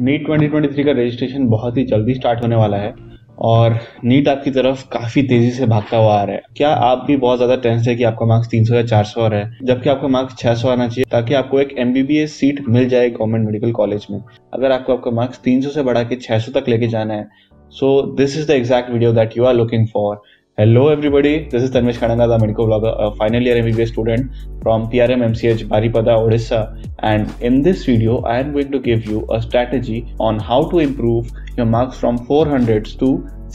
NEET 2023 का registration बहुत ही जल्दी स्टार्ट होने वाला है और नीट आपकी तरफ़ काफ़ी तेज़ी से भागता हुआ आ रहा है। क्या आप भी बहुत ज़्यादा टेंस है कि आपका मार्क्स 300 या 400 आ रहा है? जबकि आपका मार्क्स 600 आना चाहिए ताकि आपको एक MBBS सीट मिल जाए गवर्नमेंट मेडिकल कॉलेज में। अगर आपको आपका मार्क्स 300 से बढ़ा के 600 तक लेके जाना है so this is the exact video that you are looking for hello everybody this is Tanvesh Khadanga the medical blogger final year MBBS student from PRM MCH Baripada Odisha and in this video I am going to give you a strategy on how to improve your marks from 400 to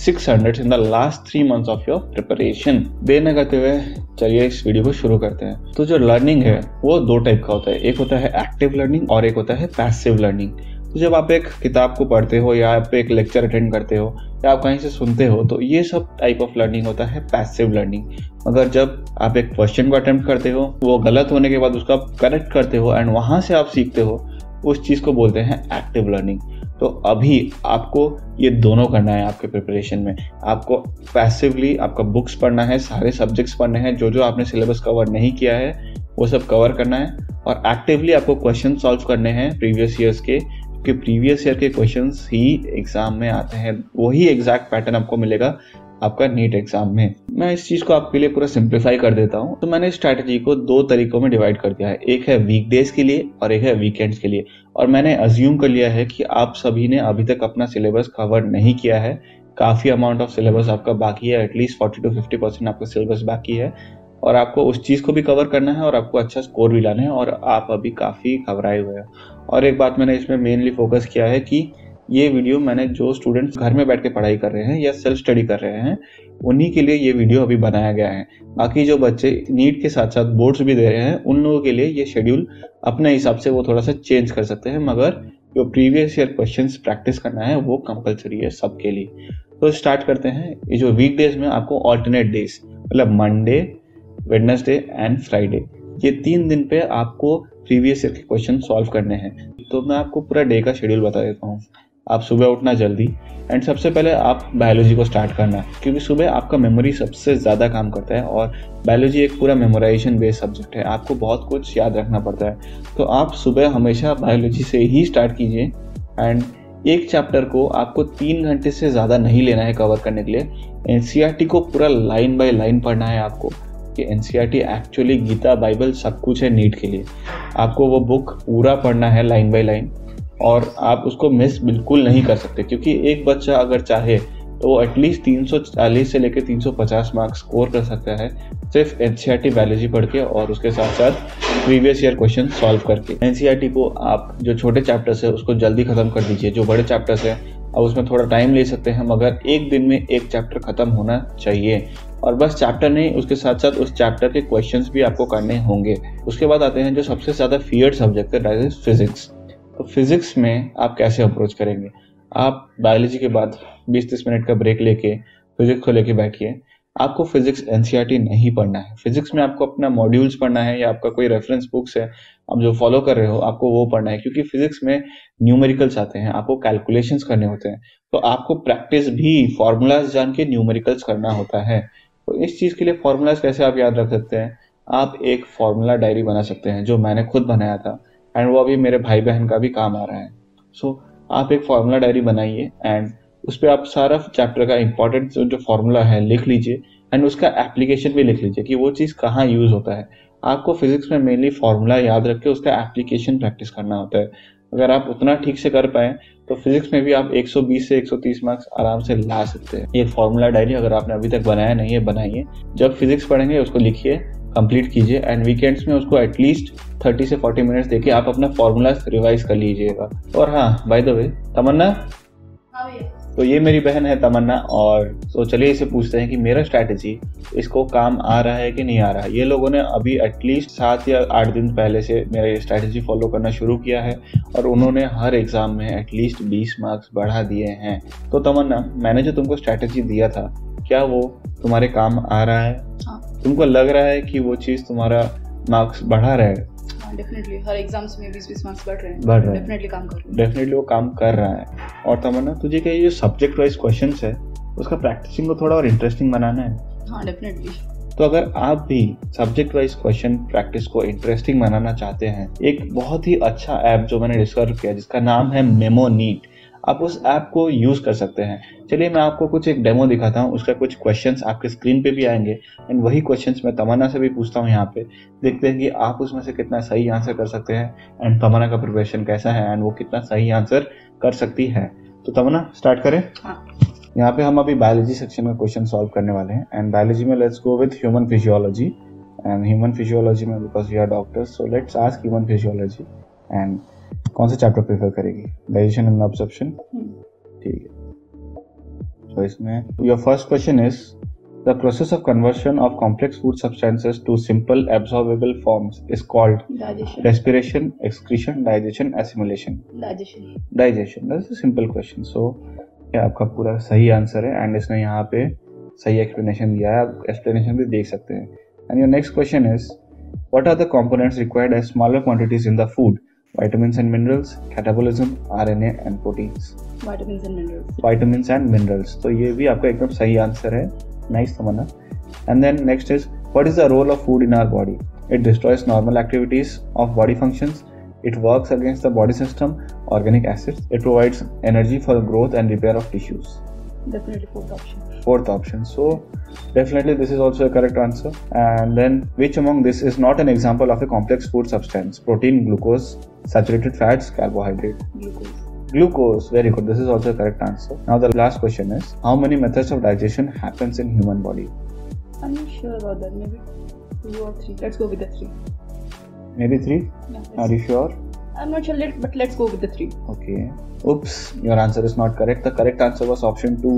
600 in the last three months of your preparation देने कहते हुए चलिए इस video को शुरू करते हैं। तो जो लर्निंग है, वो दो टाइप का होता है। एक होता है एक्टिव लर्निंग और एक होता है पैसिव लर्निंग तो जब आप एक किताब को पढ़ते हो या आप एक लेक्चर अटेंड करते हो या आप कहीं से सुनते हो तो ये सब टाइप ऑफ़ लर्निंग होता है पैसिव लर्निंग मगर जब आप एक क्वेश्चन को अटेम्प्ट करते हो, वो गलत होने के बाद उसका करेक्ट करते हो एंड वहाँ से आप सीखते हो, उस चीज़ को बोलते हैं एक्टिव लर्निंग तो अभी आपको ये दोनों करना है आपके प्रिपरेशन में. आपको पैसिवली आपका बुक्स पढ़ना है, सारे सब्जेक्ट्स पढ़ने हैं जो जो आपने सिलेबस कवर नहीं किया है, वो सब कवर करना है. और एक्टिवली आपको क्वेश्चन सॉल्व करने हैं प्रीवियस ईयर्स के कि प्रीवियस ईयर के क्वेश्चंस ही एग्ज़ाम में आते हैं। वही एग्जैक्ट पैटर्न आपको मिलेगा आपका नीट एग्ज़ाम में। मैं इस चीज़ को आपके लिए पूरा सिंप्लीफाई कर देता हूँ। तो मैंने स्ट्रैटेजी को दो तरीकों में डिवाइड कर दिया है। एक है वीकडेज के लिए और एक है वीकेंड्स के लिए। और मैंने अज्यूम कर लिया है कि आप सभी ने अभी तक अपना सिलेबस कवर नहीं किया है। काफ़ी अमाउंट ऑफ़ सिलेबस आपका बाकी है। At least forty to fifty percent आपका सिलेबस बाकी है। और आपको उस चीज़ को भी कवर करना है और आपको अच्छा स्कोर भी लाना है और आप अभी काफ़ी घबराए हुए हैं। और एक बात मैंने इसमें मेनली फोकस किया है कि ये वीडियो मैंने जो स्टूडेंट्स घर में बैठ के पढ़ाई कर रहे हैं या सेल्फ स्टडी कर रहे हैं, उन्हीं के लिए ये वीडियो अभी बनाया गया है। बाकी जो बच्चे नीट के साथ साथ बोर्ड्स भी दे रहे हैं, उन लोगों के लिए ये शेड्यूल अपने हिसाब से वो थोड़ा सा चेंज कर सकते हैं, मगर जो प्रीवियस ईयर क्वेश्चन प्रैक्टिस करना है, वो कंपलसरी है सबके लिए। तो स्टार्ट करते हैं। ये जो वीक डेज़ में आपको ऑल्टरनेट डेज़ मतलब मंडे वेडनेसडे एंड फ्राइडे ये तीन दिन पे आपको प्रीवियस ईयर के क्वेश्चन सॉल्व करने हैं। तो मैं आपको पूरा डे का शेड्यूल बता देता हूँ। आप सुबह उठना जल्दी। एंड सबसे पहले आप बायोलॉजी को स्टार्ट करना। क्योंकि सुबह आपका मेमोरी सबसे ज़्यादा काम करता है और बायोलॉजी एक पूरा मेमोराइजेशन बेस्ड सब्जेक्ट है। आपको बहुत कुछ याद रखना पड़ता है। तो आप सुबह हमेशा बायोलॉजी से ही स्टार्ट कीजिए। एंड एक चैप्टर को आपको तीन घंटे से ज़्यादा नहीं लेना है कवर करने के लिए। एन को पूरा लाइन बाय लाइन पढ़ना है आपको। कि एन एक्चुअली गीता बाइबल सब कुछ है नीट के लिए। आपको वो बुक पूरा पढ़ना है लाइन बाय लाइन और आप उसको मिस बिल्कुल नहीं कर सकते, क्योंकि एक बच्चा अगर चाहे तो वो एटलीस्ट 340 से लेकर 350 मार्क्स स्कोर कर सकता है, सिर्फ़ एन बायोलॉजी पढ़ के और उसके साथ साथ प्रीवियस ईयर क्वेश्चन सॉल्व करके। एन को आप जो छोटे चैप्टर्स है उसको जल्दी खत्म कर दीजिए, जो बड़े चैप्टर्स है अब उसमें थोड़ा टाइम ले सकते हैं, मगर एक दिन में एक चैप्टर खत्म होना चाहिए। और बस चैप्टर नहीं, उसके साथ साथ उस चैप्टर के क्वेश्चंस भी आपको करने होंगे। उसके बाद आते हैं जो सबसे ज़्यादा फियर्ड सब्जेक्ट है दैट इज़ फिजिक्स तो फिजिक्स में आप कैसे अप्रोच करेंगे? आप बायोलॉजी के बाद 20-30 मिनट का ब्रेक लेके फिजिक्स को लेके बैठिए। आपको फिजिक्स एनसीईआरटी नहीं पढ़ना है। फिजिक्स में आपको अपना मॉड्यूल्स पढ़ना है या आपका कोई रेफरेंस बुक्स है आप जो फॉलो कर रहे हो आपको वो पढ़ना है क्योंकि फिजिक्स में न्यूमेरिकल्स आते हैं आपको कैलकुलेशंस करने होते हैं। तो आपको प्रैक्टिस भी फॉर्मूलाज जान के न्यूमेरिकल्स करना होता है। तो इस चीज़ के लिए फॉर्मूलाज कैसे आप याद रख सकते हैं? आप एक फॉर्मूला डायरी बना सकते हैं जो मैंने खुद बनाया था एंड वो अभी मेरे भाई बहन का भी काम आ रहा है। सो so, आप एक फॉर्मूला डायरी बनाइए एंड उस पर आप सारा चैप्टर का इंपॉर्टेंट जो फॉर्मूला है लिख लीजिए एंड उसका एप्लीकेशन भी लिख लीजिए कि वो चीज़ कहाँ यूज़ होता है। आपको फिजिक्स में मेनली फॉर्मूला याद रख के उसका एप्लीकेशन प्रैक्टिस करना होता है। अगर आप उतना ठीक से कर पाए तो फिजिक्स में भी आप 120 से 130 मार्क्स आराम से ला सकते हैं। ये फॉर्मूला डायरी अगर आपने अभी तक बनाया नहीं है, बनाइए। जब फिजिक्स पढ़ेंगे, उसको लिखिए कंप्लीट कीजिए एंड वीकेंड्स में उसको एटलीस्ट 30 से 40 मिनट्स देखिए आप अपना फॉर्मूला रिवाइज कर लीजिएगा। और हाँ बाय द वे तमन्ना तो ये मेरी बहन है तमन्ना और तो चलिए इसे पूछते हैं कि मेरा स्ट्रैटेजी इसको काम आ रहा है कि नहीं आ रहा? है ये लोगों ने अभी एटलीस्ट सात या आठ दिन पहले से मेरा ये स्ट्रैटेजी फॉलो करना शुरू किया है और उन्होंने हर एग्ज़ाम में एटलीस्ट बीस मार्क्स बढ़ा दिए हैं। तो तमन्ना मैंने जो तुमको स्ट्रैटेजी दिया था क्या वो तुम्हारे काम आ रहा है? हाँ। तुमको लग रहा है कि वो चीज़ तुम्हारा मार्क्स बढ़ा रहा है? डेफिनेटली हर एग्ज़ाम्स में बीस बीस मार्क्स बढ़ रहे हैं। बढ़ रहे हैं। डेफिनेटली काम कर रहे हैं। डेफिनेटली वो काम कर रहा है। और तमन्ना तुझे क्या ये सब्जेक्ट वाइज क्वेश्चन है? उसका प्रैक्टिसिंग को थोड़ा और इंटरेस्टिंग बनाना है? हाँ डेफिनेटली तो अगर आप भी सब्जेक्ट वाइज क्वेश्चन प्रैक्टिस को इंटरेस्टिंग बनाना चाहते हैं एक बहुत ही अच्छा ऐप जो मैंने डिस्कवर किया जिसका नाम है मेमो नीट आप उस ऐप को यूज़ कर सकते हैं। चलिए मैं आपको कुछ एक डेमो दिखाता हूँ उसका कुछ क्वेश्चंस आपके स्क्रीन पे भी आएँगे। एंड वही क्वेश्चंस मैं तमन्ना से भी पूछता हूँ यहाँ पे। देखते हैं कि आप उसमें से कितना सही आंसर कर सकते हैं। एंड तमन्ना का प्रिपरेशन कैसा है? एंड वो कितना सही आंसर कर सकती है? तो तमन्ना स्टार्ट करें। हाँ। यहाँ पे हम अभी बायोलॉजी सेक्शन में क्वेश्चन सॉल्व करने वाले हैं। एंड बायोलॉजी में let's go with human physiology and human physiology में because you are doctors so let's ask human physiology and कौन सा चैप्टर प्रेफर करेगी? डाइजेशन एंड ऑब्जर्प्शन ठीक है। तो इसमें your first question is the process of conversion of complex food substances to simple absorbable forms is called respiration excretion digestion assimilation. Digestion. Digestion that's a simple question so ये आपका पूरा सही answer है and इसने यहाँ पे सही explanation दिया है। आप एक्सप्लेनेशन भी देख सकते हैं। And your next question is what are the components required as smaller quantities in the food? Vitamins and minerals catabolism rna and proteins vitamins and minerals vitamins and minerals तो ये भी आपका एकदम सही आंसर है nice Tamanna and then next is what is the role of food in our body it destroys normal activities of body functions it works against the body system organic acids it provides energy for growth and repair of tissues definitely fourth option. Fourth option. So definitely this is also a correct answer. And then which among this is not an example of a complex food substance? Protein glucose saturated fats carbohydrate. Glucose. Glucose. Very good. This is also a correct answer. Now the last question is how many methods of digestion happens in human body? I'm not sure about that. Maybe two or three. Let's go with the three. Maybe three? Yeah, are you sure i'm not sure but let's go with the three. Okay. Oops, your answer is not correct. The correct answer was option two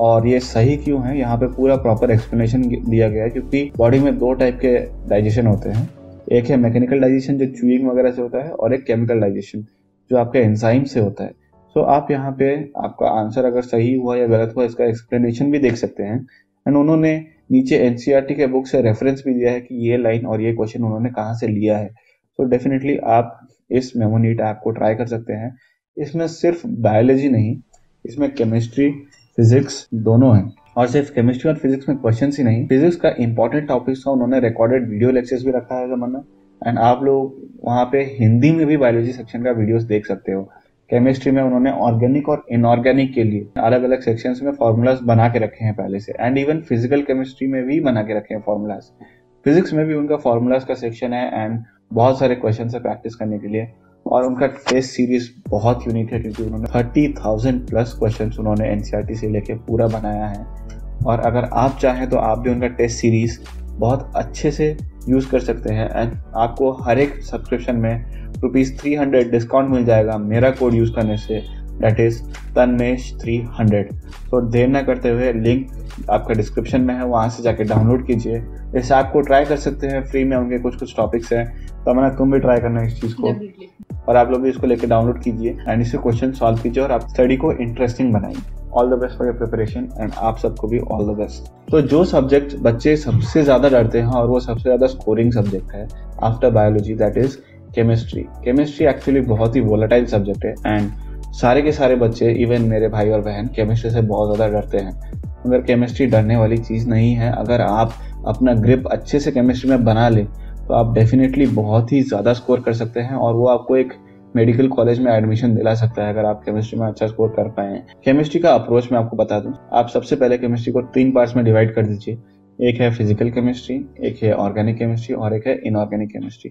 और ये सही क्यों है? यहाँ पे पूरा proper explanation दिया गया है क्योंकि बॉडी में दो टाइप के डाइजेशन होते हैं। एक है मैकेनिकल डाइजेशन जो चूइंग वगैरह से होता है, और एक केमिकल डाइजेशन जो आपके एंजाइम से होता है। सो आप यहाँ पे, आपका आंसर अगर सही हुआ या गलत हुआ, इसका एक्सप्लेनेशन भी देख सकते हैं। एंड उन्होंने नीचे एनसीईआरटी के बुक से रेफरेंस भी दिया है कि ये लाइन और ये क्वेश्चन उन्होंने कहाँ से लिया है। तो डेफिनेटली आप इस मेमोनीट ऐप को ट्राई कर सकते हैं। इसमें सिर्फ़ बायोलॉजी नहीं, इसमें केमिस्ट्री, फिजिक्स दोनों हैं। और सिर्फ़ केमिस्ट्री और फिजिक्स में क्वेश्चन ही नहीं, फिजिक्स का इंपॉर्टेंट टॉपिक्स था उन्होंने रिकॉर्डेड वीडियो लेक्चर्स भी रखा है जमाना। एंड आप लोग वहाँ पे हिंदी में भी बायोलॉजी सेक्शन का वीडियोस देख सकते हो। केमिस्ट्री में उन्होंने ऑर्गेनिक और इनऑर्गेनिक के लिए अलग अलग सेक्शंस में फॉर्मूलाज बना के रखे हैं पहले से। एंड इवन फ़िज़िकल केमिस्ट्री में भी बना के रखे हैं फॉर्मूलाज फिजिक्स में भी उनका फॉर्मूलाज का सेक्शन है। एंड बहुत सारे क्वेश्चन है प्रैक्टिस करने के लिए। और उनका टेस्ट सीरीज़ बहुत यूनिक है क्योंकि उन्होंने थर्टी थाउज़ेंड प्लस क्वेश्चन उन्होंने एनसीईआरटी से लेके पूरा बनाया है। और अगर आप चाहें तो आप भी उनका टेस्ट सीरीज़ बहुत अच्छे से यूज़ कर सकते हैं। एंड आपको हर एक सब्सक्रिप्शन में रुपीज़ थ्री हंड्रेड डिस्काउंट मिल जाएगा मेरा कोड यूज़ करने से। That is Tanmesh three hundred तो देर न करते हुए लिंक आपका डिस्क्रिप्शन में है वहाँ से जाके डाउनलोड कीजिए। इस ऐप को ट्राई कर सकते हैं फ्री में उनके कुछ कुछ टॉपिक्स हैं। तो मैंने तुम भी ट्राई करना इस चीज़ को। और आप लोग भी इसको लेकर डाउनलोड कीजिए एंड इससे क्वेश्चन सॉल्व कीजिए और आप स्टडी को इंटरेस्टिंग बनाइए। All the best for your preparation and आप सबको भी ऑल द बेस्ट तो जो सब्जेक्ट बच्चे सबसे ज़्यादा डरते हैं और वो सबसे ज़्यादा स्कोरिंग सब्जेक्ट है after biology that is chemistry chemistry actually बहुत ही वोलेटाइल सब्जेक्ट है एंड सारे के सारे बच्चे इवन मेरे भाई और बहन केमिस्ट्री से बहुत ज़्यादा डरते हैं। मगर केमिस्ट्री डरने वाली चीज़ नहीं है, अगर आप अपना ग्रिप अच्छे से केमिस्ट्री में बना लें तो आप डेफिनेटली बहुत ही ज़्यादा स्कोर कर सकते हैं और वो आपको एक मेडिकल कॉलेज में एडमिशन दिला सकता है, अगर आप केमिस्ट्री में अच्छा स्कोर कर पाए केमिस्ट्री का अप्रोच मैं आपको बता दूँ। आप सबसे पहले केमिस्ट्री को तीन पार्ट्स में डिवाइड कर दीजिए। एक है फ़िज़िकल केमिस्ट्री एक है ऑर्गेनिक केमिस्ट्री और एक है इनऑर्गेनिक केमिस्ट्री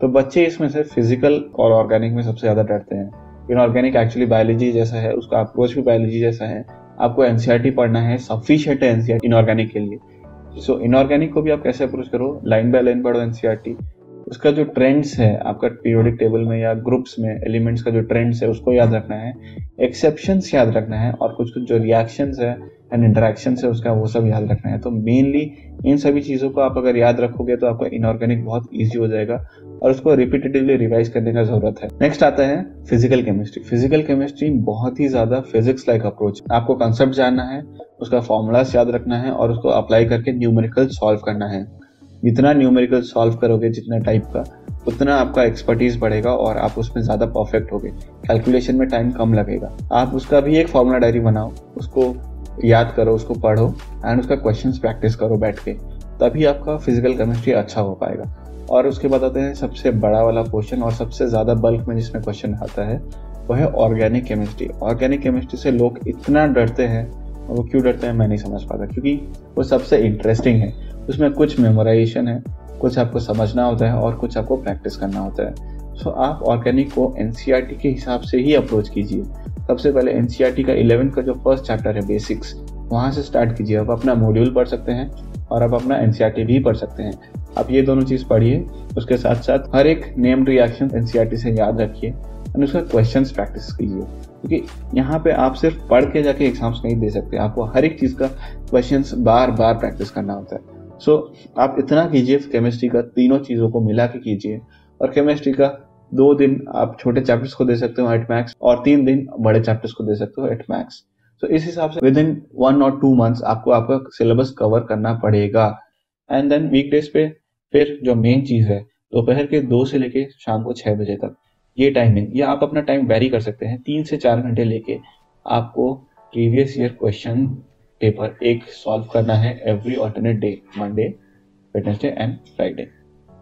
तो बच्चे इसमें से फ़िज़िकल और ऑर्गेनिक में सबसे ज़्यादा डरते हैं। इनऑर्गेनिक एक्चुअली बायोलॉजी जैसा है उसका अप्रोच भी बायोलॉजी जैसा है। आपको एनसीआरटी पढ़ना है सफिशियंट है एनसीआर इनऑर्गेनिक के लिए। सो so, इनऑर्गेनिक को भी आप कैसे अप्रोच करो? लाइन बाय लाइन पढ़ो एनसीईआरटी उसका जो ट्रेंड्स है, आपका पीरियोडिक टेबल में या ग्रुप्स में एलिमेंट्स का जो ट्रेंड्स है, उसको याद रखना है एक्सेप्शंस याद रखना है और कुछ कुछ जो रिएक्शंस है एंड इंटरेक्शन है, उसका वो सब याद रखना है। तो मेनली इन सभी चीज़ों को आप अगर याद रखोगे तो आपका इनऑर्गेनिक बहुत ईजी हो जाएगा और उसको रिपीटेटिवली रिवाइज करने का ज़रूरत है। नेक्स्ट आता है फ़िज़िकल केमिस्ट्री फ़िज़िकल केमिस्ट्री बहुत ही ज़्यादा फिजिक्स लाइक अप्रोच आपको कंसेप्ट जानना है, उसका फॉर्मूलाज याद रखना है और उसको अप्लाई करके न्यूमेरिकल सॉल्व करना है। जितना न्यूमेरिकल सॉल्व करोगे, जितना टाइप का, उतना आपका एक्सपर्टीज बढ़ेगा और आप उसमें ज़्यादा परफेक्ट होगे। कैलकुलेशन में टाइम कम लगेगा। आप उसका भी एक फॉर्मूला डायरी बनाओ, उसको याद करो, उसको पढ़ो एंड उसका क्वेश्चन प्रैक्टिस करो बैठ के। तभी आपका फ़िज़िकल केमिस्ट्री अच्छा हो पाएगा। और उसके बाद आते हैं सबसे बड़ा वाला क्वेश्चन और सबसे ज़्यादा बल्क में जिसमें क्वेश्चन आता है, वह है ऑर्गेनिक केमिस्ट्री ऑर्गेनिक केमिस्ट्री से लोग इतना डरते हैं, वो क्यों डरते हैं मैं नहीं समझ पाता, क्योंकि वो सबसे इंटरेस्टिंग है। उसमें कुछ मेमोराइजेशन है, कुछ आपको समझना होता है और कुछ आपको प्रैक्टिस करना होता है। सो आप ऑर्गेनिक को एन e के हिसाब से ही अप्रोच कीजिए। सबसे पहले एन e का इलेवन का जो फ़र्स्ट चैप्टर है बेसिक्स वहाँ से स्टार्ट कीजिए। आप अपना मॉड्यूल पढ़ सकते हैं और आप अपना एन e भी पढ़ सकते हैं। आप ये दोनों चीज़ पढ़िए, उसके साथ साथ हर एक नेम रिएक्शन एन से याद रखिए और उसका क्वेश्चन प्रैक्टिस कीजिए। क्योंकि यहाँ पे आप सिर्फ़ पढ़ के जाके एग्ज़ाम्स नहीं दे सकते, आपको हर एक चीज़ का क्वेश्चन बार बार प्रैक्टिस करना होता है। सो so, आप इतना कीजिए केमिस्ट्री का तीनों चीज़ों को मिला के कीजिए। और केमिस्ट्री का दो दिन आप छोटे चैप्टर्स को दे सकते हो एट मैक्स और तीन दिन बड़े चैप्टर्स को दे सकते हो एट मैक्स तो इस हिसाब से विद इन वन और टू मंथ्स आपको आपका सिलेबस कवर करना पड़ेगा। एंड देन वीकडेज पे फिर जो मेन चीज़ है दोपहर के दो से लेके शाम को छह बजे तक ये टाइमिंग या आप अपना टाइम वेरी कर सकते हैं। तीन से चार घंटे लेके आपको प्रीवियस ईयर क्वेश्चन पेपर एक सॉल्व करना है every alternate day Monday Wednesday and Friday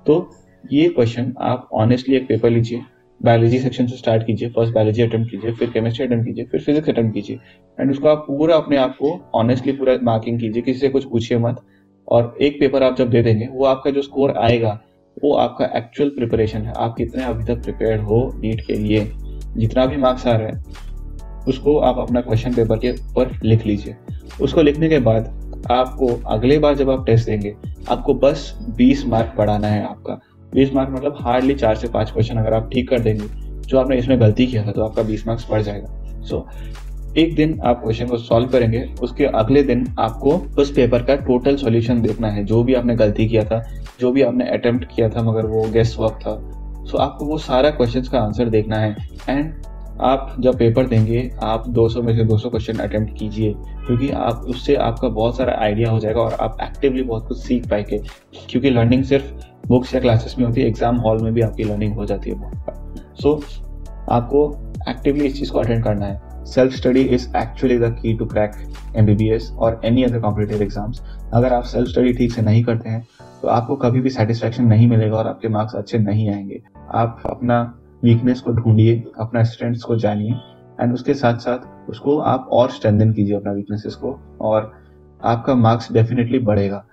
तो ये क्वेश्चन आप ऑनेस्टली एक पेपर लीजिए बायोलॉजी सेक्शन से स्टार्ट कीजिए फ़र्स्ट बायोलॉजी अटेम्प्ट कीजिए, फिर केमिस्ट्री अटेम्प्ट कीजिए, फिर फिजिक्स अटेम्प्ट कीजिए एंड उसको आप पूरा अपने आप को ऑनेस्टली पूरा मार्किंग कीजिए, किसी से कुछ पूछिए मत, और एक पेपर आप जब दे देंगे, वो आपका जो स्कोर आएगा, वो आपका एक्चुअल प्रिपरेशन है। आप कितने अभी तक प्रिपेयर हो नीट के लिए, जितना भी मार्क्स आ रहा है। उसको आप अपना क्वेश्चन पेपर के ऊपर लिख लीजिए। उसको लिखने के बाद आपको अगले बार जब आप टेस्ट देंगे आपको बस 20 मार्क बढ़ाना है आपका। 20 मार्क मतलब हार्डली चार से पाँच क्वेश्चन अगर आप ठीक कर देंगे जो आपने इसमें गलती किया था तो आपका 20 मार्क्स बढ़ जाएगा। सो so, एक दिन आप क्वेश्चन को सॉल्व करेंगे उसके अगले दिन आपको उस पेपर का टोटल सॉल्यूशन देखना है जो भी आपने गलती किया था जो भी आपने अटेम्प्ट किया था मगर वो गेस्ट वर्क था। सो so, आपको वो सारा क्वेश्चन का आंसर देखना है एंड आप जब पेपर देंगे आप 200 में से 200 क्वेश्चन अटेम्प्ट कीजिए क्योंकि आप उससे आपका बहुत सारा आइडिया हो जाएगा और आप एक्टिवली बहुत कुछ सीख पाएँगे। क्योंकि लर्निंग सिर्फ़ बुक्स या क्लासेस में होती है एग्ज़ाम हॉल में भी आपकी लर्निंग हो जाती है सो so, आपको एक्टिवली इस चीज़ को अटेंड करना है। Self study is actually the key to crack M B B S और एनी अदर कॉम्पिटेटिव एग्ज़ाम्स अगर आप सेल्फ स्टडी ठीक से नहीं करते हैं तो आपको कभी भी सेटिस्फेक्शन नहीं मिलेगा और आपके मार्क्स अच्छे नहीं आएँगे। आप अपना वीकनेस को ढूंढिए, अपना स्ट्रेंथ्स को जानिए एंड उसके साथ साथ उसको आप और स्ट्रेंथन कीजिए अपना वीकनेसेस को, और आपका मार्क्स डेफिनेटली बढ़ेगा।